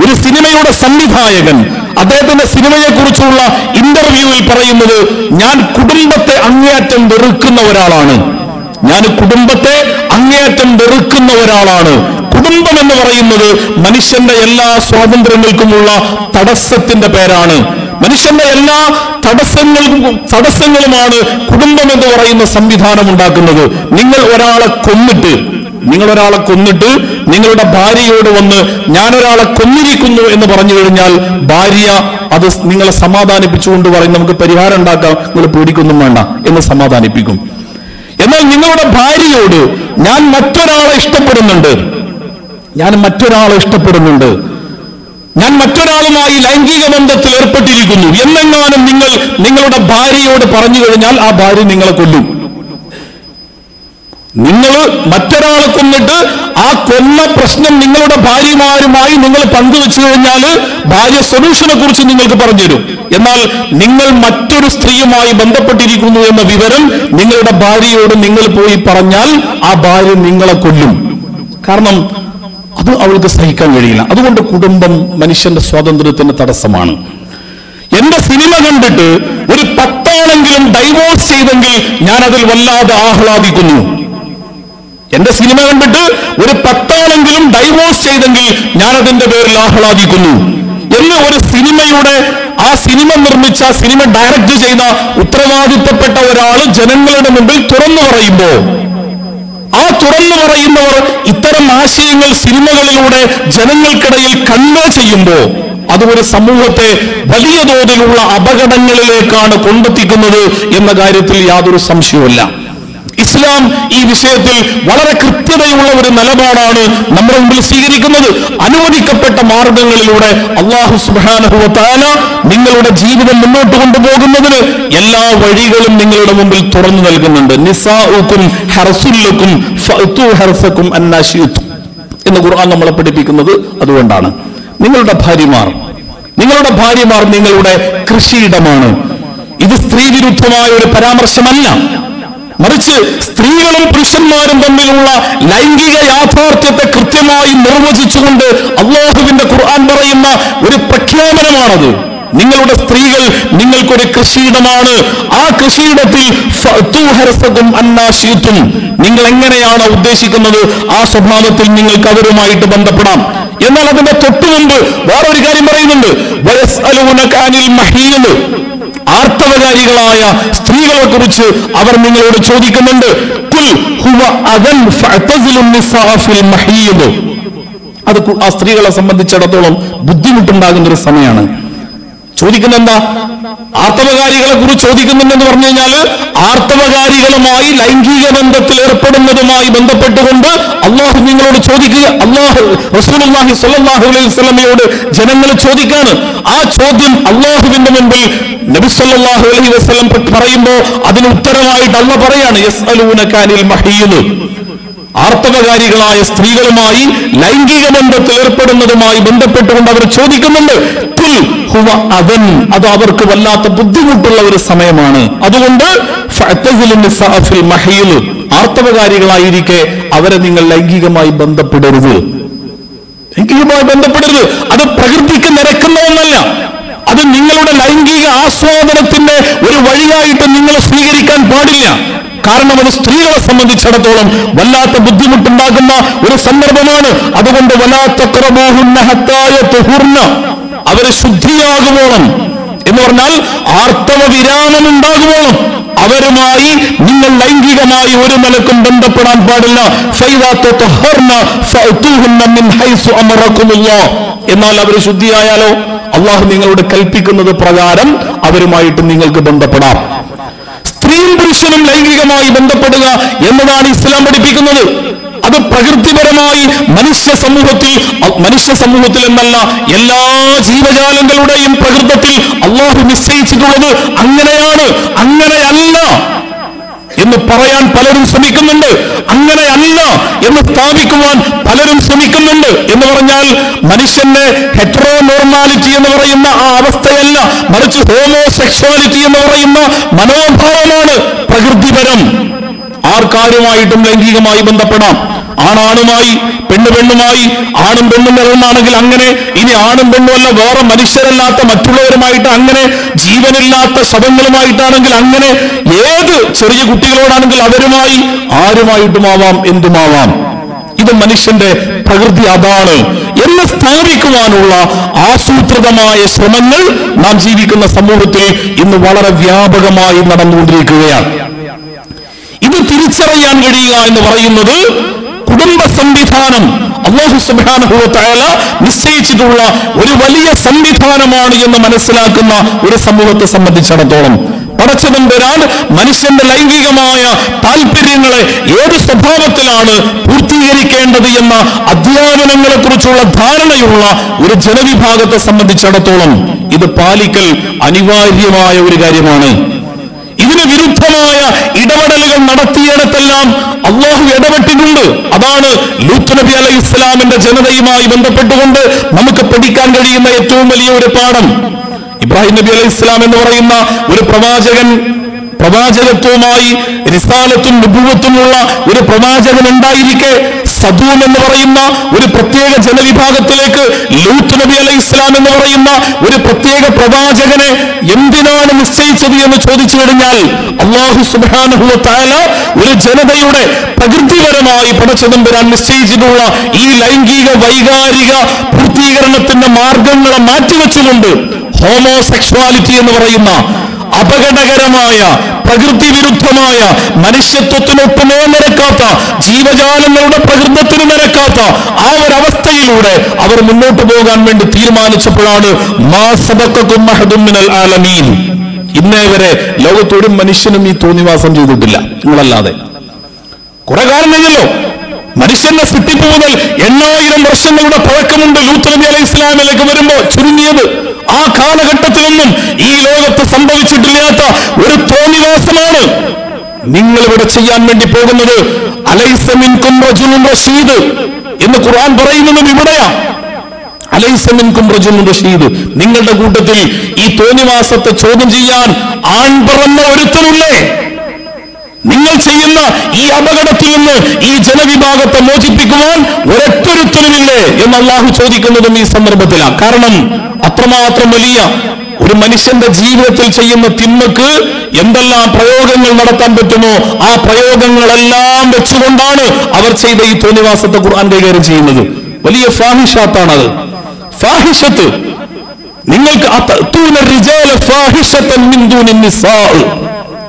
ഒരു സിനിമയുടെ സംവിധായകൻ അദ്ദേഹത്തിന്റെ സിനിമയെ കുറിച്ചുള്ള ഇന്റർവ്യൂവിൽ പറയുന്നത് ഞാൻ കുടുംബത്തെ അങ്ങേയറ്റം വെറുക്കുന്ന ഒരാളാണ്. ഞാൻ കുടുംബത്തെ അങ്ങേയറ്റം വെറുക്കുന്ന ഒരാളാണ്. കുടുംബം എന്ന് പറയുന്നത് മനുഷ്യന്റെ എല്ലാ സ്വാതന്ത്ര്യങ്ങൾക്കുമുള്ള തടസ്സത്തിന്റെ പേരാണ്. മനുഷ്യന്റെ എല്ലാ തടസ്സങ്ങൾക്കും തടസ്സങ്ങളുമാണ് കുടുംബം എന്ന് പറയുന്ന സംവിധാനം ഉണ്ടാക്കുന്നത്. നിങ്ങൾ ഒരാളെ കൊന്നിട്ട് നിങ്ങൾ ഒരാളെ കൊന്നിട്ട് നിങ്ങളുടെ ഭാര്യയോട് വന്ന് ഞാൻ ഒരാളെ കൊന്നിരിക്കുന്നു എന്ന് പറഞ്ഞു കഴിഞ്ഞാൽ ഭാര്യ അത് നിങ്ങളെ സമാധാനിപ്പിച്ചുകൊണ്ട് പറയും നമുക്ക് പരിഹാരം ഉണ്ടാക്കാം. നിങ്ങൾ പേടിക്കൊന്നും വേണ്ട എന്ന് സമാധാനിപ്പിക്കും. എന്നാൽ നിങ്ങളുടെ ഭാര്യയോട് ഞാൻ മറ്റൊരാളെ ഇഷ്ടപ്പെടുന്നുണ്ട്. ഞാൻ മറ്റൊരാളെ ഇഷ്ടപ്പെടുന്നുണ്ട്. ഞാൻ മറ്റൊരാളുമായി ലൈംഗിക ബന്ധത്തിൽ ഏർപ്പെട്ടിരിക്കുന്നു. എന്നെങ്ങാനും നിങ്ങൾ നിങ്ങളുടെ ഭാര്യയോട് പറഞ്ഞു കഴിഞ്ഞാൽ ആ ഭാര്യ നിങ്ങളെ കൊല്ലും. നിങ്ങൾ മറ്റൊരാളെ കൊന്നിട്ട് ആ കൊന്ന പ്രശ്നം നിങ്ങളുടെ ഭാര്യമാരുമായി നിങ്ങൾ പങ്കുവെച്ചു കഴിഞ്ഞാൽ ഭാര്യ സൊല്യൂഷനെ കുറിച്ച് നിങ്ങൾക്ക് പറഞ്ഞുതരും. എന്നാൽ നിങ്ങൾ മറ്റൊരു സ്ത്രീയുമായി ബന്ധപ്പെട്ടിരിക്കുന്നു എന്ന വിവരം നിങ്ങളുടെ ഭാര്യയോട് നിങ്ങൾ പോയി പറഞ്ഞാൽ ആ ഭാര്യ നിങ്ങളെ കൊല്ലും. കാരണം അത് അവൾക്ക് സഹിക്കാൻ കഴിയില്ല. അതുകൊണ്ട് കുടുംബം മനുഷ്യന്റെ സ്വാതന്ത്ര്യത്തിന് തടസ്സമാണ്. എന്റെ സിനിമ കണ്ടിട്ട് ഒരു പത്താണെങ്കിലും ഡൈവോഴ്സ് ചെയ്തെങ്കിൽ ഞാൻ അതിൽ വല്ലാതെ ആഹ്ലാദിക്കുന്നു. എന്റെ സിനിമ കണ്ടിട്ട് ഒരു പത്താണെങ്കിലും ഡൈവോഴ്സ് ചെയ്തെങ്കിൽ ഞാൻ അതിന്റെ പേരിൽ ആഹ്ലാദിക്കുന്നു. എന്ന് ഒരു സിനിമയുടെ ആ സിനിമ നിർമ്മിച്ച സിനിമ ഡയറക്ട് ചെയ്ത ഉത്തരവാദിത്തപ്പെട്ട ഒരാൾ ജനങ്ങളുടെ മുമ്പിൽ തുറന്നു പറയുമ്പോ ആ തുറന്നു പറയുന്നവർ ഇത്തരം ആശയങ്ങൾ സിനിമകളിലൂടെ ജനങ്ങൾക്കിടയിൽ കൺവേ ചെയ്യുമ്പോ അത് ഒരു സമൂഹത്തെ വലിയ തോതിലുള്ള അപകടങ്ങളിലേക്കാണ് കൊണ്ടെത്തിക്കുന്നത് എന്ന കാര്യത്തിൽ യാതൊരു സംശയവുമില്ല. ഇസ്ലാം ഈ വിഷയത്തിൽ വളരെ കൃത്യതയുള്ള ഒരു നിലപാടാണ് നമ്മുടെ മുമ്പിൽ സ്വീകരിക്കുന്നത്. അനുവദിക്കപ്പെട്ട മാർഗങ്ങളിലൂടെ അള്ളാഹു സുബാനഹുവത്താല നിങ്ങളുടെ ജീവിതം മുന്നോട്ട് കൊണ്ടുപോകുന്നതിന് എല്ലാ വഴികളും നിങ്ങളുടെ മുമ്പിൽ തുറന്നു നൽകുന്നുണ്ട്. നിസാഉക്കും എന്ന് ഖുർആൻ നമ്മളെ പഠിപ്പിക്കുന്നത് അതുകൊണ്ടാണ്. നിങ്ങളുടെ ഭാര്യമാർ നിങ്ങളുടെ ഭാര്യമാർ നിങ്ങളുടെ കൃഷിയിടമാണ്. ഇത് സ്ത്രീ വിരുദ്ധമായ ഒരു പരാമർശമല്ല. മറിച്ച് സ്ത്രീകളും പുരുഷന്മാരും തമ്മിലുള്ള ലൈംഗിക യാഥാർത്ഥ്യത്തെ കൃത്യമായി നിർവചിച്ചുകൊണ്ട് അള്ളാഹുവിന്റെ ഖുർആൻ പറയുന്ന ഒരു പ്രഖ്യാപനമാണത്. നിങ്ങളുടെ സ്ത്രീകൾ നിങ്ങൾക്കൊരു കൃഷിയിടമാണ്. ആ കൃഷിയിടത്തിൽ അന്നാശീത്തും നിങ്ങൾ എങ്ങനെയാണ് ഉദ്ദേശിക്കുന്നത്? ആ സ്വഭാവത്തിൽ നിങ്ങൾക്ക് അവരുമായിട്ട് ബന്ധപ്പെടാം. എന്നാൽ അതിന്റെ തൊട്ടു മുമ്പ് വേറൊരു കാര്യം പറയുന്നുണ്ട്. ആർത്തവകാരികളായ സ്ത്രീകളെ കുറിച്ച് അവർ നിങ്ങളോട് ചോദിക്കുന്നുണ്ട്. ഹുവ അത് ആ സ്ത്രീകളെ സംബന്ധിച്ചിടത്തോളം ബുദ്ധിമുട്ടുണ്ടാകുന്ന ഒരു സമയമാണ് ചോദിക്കുന്ന എന്താ? ആർത്തവകാരികളെ കുറിച്ച് ചോദിക്കുന്നുണ്ടെന്ന് പറഞ്ഞു കഴിഞ്ഞാൽ ആർത്തവകാരികളുമായി ലൈംഗിക ബന്ധത്തിൽ ഏർപ്പെടുന്നതുമായി ബന്ധപ്പെട്ടുകൊണ്ട് അള്ളാഹു നിങ്ങളോട് ചോദിക്കുക. അള്ളാഹു റസൂലുള്ളാഹി സ്വല്ലല്ലാഹു അലൈഹി വസല്ലമയോട് ജനങ്ങൾ ചോദിക്കാണ്. ആ ചോദ്യം അള്ളാഹുവിന്റെ മുമ്പിൽ നബി സല്ലല്ലാഹു അലൈഹി വസല്ലം പറയുമ്പോൾ അതിന് ഉത്തരമായിട്ട് അള്ള പറയാണ് എസ് അലൂനക്കാനിൽ ആർത്തവകാരികളായ സ്ത്രീകളുമായി ലൈംഗിക ബന്ധത്തിൽ ഏർപ്പെടുന്നതുമായി ബന്ധപ്പെട്ടുകൊണ്ട് അവർ ചോദിക്കുന്നുണ്ട് അവൻ. അത് അവർക്ക് വല്ലാത്ത ബുദ്ധിമുട്ടുള്ള ഒരു സമയമാണ്. അതുകൊണ്ട് ആർത്തവകാരികളായിരിക്കെ അവരെ നിങ്ങൾ ലൈംഗികമായി ബന്ധപ്പെടരുത്. ലൈംഗികമായി ബന്ധപ്പെടരുത്. അത് പ്രകൃതിക്ക് നിരക്കുന്ന ഒന്നല്ല അത് നിങ്ങളുടെ ലൈംഗിക ആസ്വാദനത്തിന്റെ ഒരു വഴിയായിട്ട് നിങ്ങൾ സ്വീകരിക്കാൻ പാടില്ല. കാരണം അത് സ്ത്രീകളെ സംബന്ധിച്ചിടത്തോളം വല്ലാത്ത ബുദ്ധിമുട്ടുണ്ടാകുന്ന ഒരു സന്ദർഭമാണ്. അതുകൊണ്ട് വല്ലാത്ത അവർ ശുദ്ധിയാകുവോളം. എന്ന് പറഞ്ഞാൽ ആർത്തവ വിരാമം ഉണ്ടാകുവോളം. അവരുമായി നിങ്ങൾ ലൈംഗികമായി ഒരു നിലക്കും ബന്ധപ്പെടാൻ പാടില്ല. എന്നാൽ അവർ ശുദ്ധിയായാലോ? അള്ളാഹു നിങ്ങളോട് കൽപ്പിക്കുന്നത് പ്രകാരം അവരുമായിട്ട് നിങ്ങൾക്ക് ബന്ധപ്പെടാം. സ്ത്രീയും പുരുഷനും ലൈംഗികമായി ബന്ധപ്പെടുക എന്നതാണ് ഇസ്ലാം പഠിപ്പിക്കുന്നത്. അത് പ്രകൃതിപരമായി മനുഷ്യ സമൂഹത്തിൽ മനുഷ്യ സമൂഹത്തിൽ എന്നല്ല എല്ലാ ജീവജാലങ്ങളുടെയും പ്രകൃതത്തിൽ അള്ളാഹു നിശ്ചയിച്ചിട്ടുള്ളത് അങ്ങനെയാണ് അങ്ങനെയല്ല. എന്ന് പറയാൻ പലരും ശ്രമിക്കുന്നുണ്ട്. അങ്ങനെയല്ല എന്ന് സ്ഥാപിക്കുവാൻ പലരും ശ്രമിക്കുന്നുണ്ട് എന്ന് പറഞ്ഞാൽ മനുഷ്യന്റെ ഹെട്രോ നോർമാലിറ്റി എന്ന് പറയുന്ന ആ അവസ്ഥയല്ല. മറിച്ച് ഹോമോസെക്ഷുവാലിറ്റി എന്ന് പറയുന്ന മനോഭാവമാണ് പ്രകൃതിപരം. ആർക്കാരുമായിട്ടും ലൈംഗികമായി ബന്ധപ്പെടാം. ആണാണുമായി പെണ്ണ് പെണ്ണുമായി ആണും പെണ്ണും എന്നാണെങ്കിൽ അങ്ങനെ. ഇനി ആണും പെണ്ണുമല്ല വേറെ മനുഷ്യരല്ലാത്ത മറ്റുള്ളവരുമായിട്ട് അങ്ങനെ. ജീവനില്ലാത്ത ശവങ്ങളുമായിട്ടാണെങ്കിൽ അങ്ങനെ. ഏത് ചെറിയ കുട്ടികളോടാണെങ്കിൽ അവരുമായി ആരുമായിട്ടുമാവാം എന്തുമാവാം? ഇത് മനുഷ്യന്റെ പ്രകൃതി അതാണ്. എന്ന് സ്ഥാപിക്കുവാനുള്ള ആസൂത്രിതമായ ശ്രമങ്ങൾ നാം ജീവിക്കുന്ന സമൂഹത്തിൽ ഇന്ന് വളരെ വ്യാപകമായി നടന്നുകൊണ്ടിരിക്കുകയാണ്. ഇത് തിരിച്ചറിയാൻ കഴിയുക എന്ന് പറയുന്നത് കുടുംബ സംവിധാനം അള്ളാഹു സുബ്ഹാനഹു തആല നിശ്ചയിച്ചിട്ടുള്ള ഒരു വലിയ സംവിധാനമാണ് എന്ന് മനസ്സിലാക്കുന്ന ഒരു സമൂഹത്തെ സംബന്ധിച്ചിടത്തോളം. പടച്ചവൻ വരാൻ മനുഷ്യന്റെ ലൈംഗികമായ താല്പര്യങ്ങളെ ഏത് സ്വഭാവത്തിലാണ് പൂർത്തീകരിക്കേണ്ടത് എന്ന അധ്യാപനങ്ങളെ കുറിച്ചുള്ള ധാരണയുള്ള ഒരു ജനവിഭാഗത്തെ സംബന്ധിച്ചിടത്തോളം ഇത് പാലിക്കൽ അനിവാര്യമായ ഒരു കാര്യമാണ്. ഇതിന് വിരുദ്ധമായ ഇടപെടലുകൾ നടത്തിയിടത്തെല്ലാം അള്ളാഹു ഇടപെട്ടിട്ടുണ്ട്. അതാണ് ലൂത്ത് നബി അലൈഹി ഇസ്ലാമിന്റെ ജനതയുമായി ബന്ധപ്പെട്ടുകൊണ്ട് നമുക്ക് പഠിക്കാൻ കഴിയുന്ന ഏറ്റവും വലിയ ഒരു പാഠം. ഇബ്രാഹിം നബി അലൈഹി ഇസ്ലാം എന്ന് പറയുന്ന ഒരു പ്രവാചകൻ പ്രവാചകത്വവുമായി റിസാലത്തും നുബുവത്തുമുള്ള ഒരു പ്രവാചകൻ ഉണ്ടായിരിക്കെ. സദൂം എന്ന് പറയുന്ന ഒരു പ്രത്യേക ജനവിഭാഗത്തിലേക്ക് ലൂത്ത് നബി അലൈഹി ഇസ്ലാം എന്ന് പറയുന്ന ഒരു പ്രത്യേക പ്രവാചകനെ എന്തിനാണ് നിശ്ചയിച്ചത് എന്ന് ചോദിച്ചു കഴിഞ്ഞാൽ അള്ളാഹു സുബാനഹുല ഒരു ജനതയുടെ പ്രകൃതിപരമായി പടച്ചതും വരാൻ നിശ്ചയിച്ചിട്ടുള്ള ഈ ലൈംഗിക വൈകാരിക പൂർത്തീകരണത്തിന്റെ മാർഗങ്ങളെ മാറ്റിവെച്ചുകൊണ്ട് ഹോമോസെക്ഷുവാലിറ്റി എന്ന് പറയുന്ന അപകടകരമായ പ്രകൃതി വിരുദ്ധമായ മനുഷ്യത്വത്തിനൊട്ടുമേ നിരക്കാത്ത ജീവജാലങ്ങളുടെ പ്രകൃതത്തിന് നിരക്കാത്ത ആ ഒരവസ്ഥയിലൂടെ അവർ മുന്നോട്ട് പോകാൻ വേണ്ടി തീരുമാനിച്ചപ്പോഴാണ് ആലമീൻ. ഇന്നേ വരെ ലോകത്തൊരു മനുഷ്യനും ഈ തോന്നിവാസം ചെയ്തിട്ടില്ല നിങ്ങളല്ലാതെ. കുറെ കാലം കഴിഞ്ഞല്ലോ മനുഷ്യന്റെ സൃഷ്ടിപ്പ് മുതൽ എണ്ണായിരം വർഷങ്ങളുടെ പഴക്കമുണ്ട് ലൂത്ത് നബി അലൈഹി ഇസ്ലാമിലേക്ക് വരുമ്പോ ചുരുങ്ങിയത് ആ കാലഘട്ടത്തിലൊന്നും ഈ ലോകത്ത് സംഭവിച്ചിട്ടില്ലാത്ത ഒരു തോന്നിവാസമാണ് നിങ്ങൾ ഇവിടെ ചെയ്യാൻ വേണ്ടി പോകുന്നത്. അലൈസമിൻകും റജുലുൻ റഷീദ് എന്ന് ഖുർആൻ പറയുന്നതും ഇവിടെയാ. അലൈസമിൻകും റജുലുൻ റഷീദ്. നിങ്ങളുടെ കൂട്ടത്തിൽ ഈ തോന്നിവാസത്തെ ചോദ്യം ചെയ്യാൻ ആൺ പറന്ന നിങ്ങൾ ചെയ്യുന്ന ഈ അപകടത്തിൽ നിന്ന് ഈ ജനവിഭാഗത്തെ മോചിപ്പിക്കുവാൻ ഒരൊറ്റൊരുത്തരുമില്ലേ എന്ന് അള്ളാഹു ചോദിക്കുന്നതും ഈ സന്ദർഭത്തിലാണ് കാരണം അത്രമാത്രം വലിയ ഒരു മനുഷ്യന്റെ ജീവിതത്തിൽ ചെയ്യുന്ന തിന്മക്ക് എന്തെല്ലാം പ്രയോഗങ്ങൾ നടത്താൻ പറ്റുമോ ആ പ്രയോഗങ്ങളെല്ലാം വെച്ചുകൊണ്ടാണ് അവർ ചെയ്ത ഈ തോന്നിവാസത്തെ ഖുർആൻ കൈകാര്യം ചെയ്യുന്നത്. വലിയ ഫാഹിഷാത്താണത്. ഫാഹിഷത്ത് നിങ്ങൾക്ക്.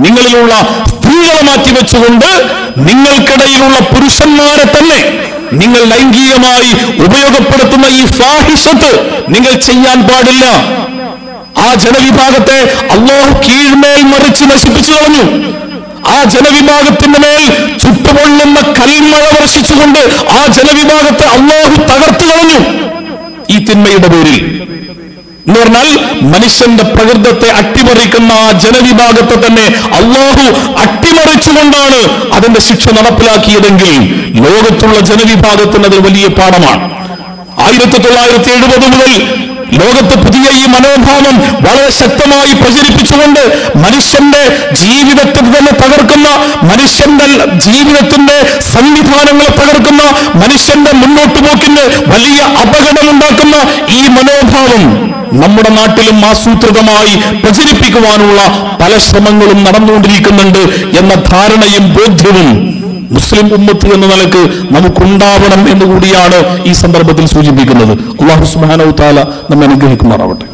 നിങ്ങളിലുള്ള സ്ത്രീകളെ മാറ്റി വെച്ചുകൊണ്ട് നിങ്ങൾക്കിടയിലുള്ള പുരുഷന്മാരെ തന്നെ നിങ്ങൾ ലൈംഗികമായി ഉപയോഗപ്പെടുത്തുന്ന ഈ ഫാഹിഷത്ത് നിങ്ങൾ ചെയ്യാൻ പാടില്ല. ആ ജനവിഭാഗത്തെ അള്ളാഹു കീഴ്മേൽ മറിച്ച് നശിപ്പിച്ചു കളഞ്ഞു. ആ ജനവിഭാഗത്തിന്റെ മേൽ ചുട്ടുപൊള്ളുന്ന കൽമഴ വർഷിച്ചുകൊണ്ട് ആ ജനവിഭാഗത്തെ അള്ളാഹു തകർത്തു കളഞ്ഞു. ഈ തിന്മയുടെ പേരിൽ. എന്ന് പറഞ്ഞാൽ മനുഷ്യന്റെ പ്രകൃതത്തെ അട്ടിമറിക്കുന്ന ആ ജനവിഭാഗത്തെ തന്നെ അള്ളാഹു അട്ടിമറിച്ചുകൊണ്ടാണ് അതിന്റെ ശിക്ഷ നടപ്പിലാക്കിയതെങ്കിൽ ലോകത്തുള്ള ജനവിഭാഗത്തിന് അത് വലിയ പാഠമാണ്. ആയിരത്തി തൊള്ളായിരത്തി എഴുപത് മുതൽ ലോകത്ത് പുതിയ ഈ മനോഭാവം വളരെ ശക്തമായി പ്രചരിപ്പിച്ചുകൊണ്ട് മനുഷ്യന്റെ ജീവിതത്തിൽ തന്നെ തകർക്കുന്ന മനുഷ്യന്റെ ജീവിതത്തിന്റെ സംവിധാനങ്ങളെ തകർക്കുന്ന മനുഷ്യന്റെ മുന്നോട്ട് പോക്കിന് വലിയ അപകടമുണ്ടാക്കുന്ന ഈ മനോഭാവം നമ്മുടെ നാട്ടിലും ആസൂത്രിതമായി പ്രചരിപ്പിക്കുവാനുള്ള പല ശ്രമങ്ങളും നടന്നുകൊണ്ടിരിക്കുന്നുണ്ട് എന്ന ധാരണയും ബോധ്യവും മുസ്ലിം ഉമ്മത്ത് എന്ന നിലയ്ക്ക് നമുക്കുണ്ടാവണം എന്ന് കൂടിയാണ് ഈ സന്ദർഭത്തിൽ സൂചിപ്പിക്കുന്നത്. അള്ളാഹു സുബാനവ് താല നമ്മെ അനുഗ്രഹിക്കുമാറാവട്ടെ.